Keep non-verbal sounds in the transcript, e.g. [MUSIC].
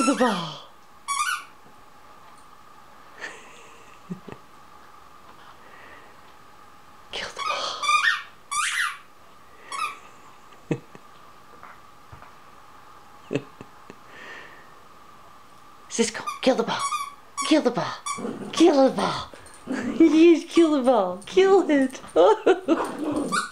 the ball. Kill the ball. Cisco, kill the ball. Kill the ball. Kill the ball. [LAUGHS] yes, kill the ball. Kill it. [LAUGHS]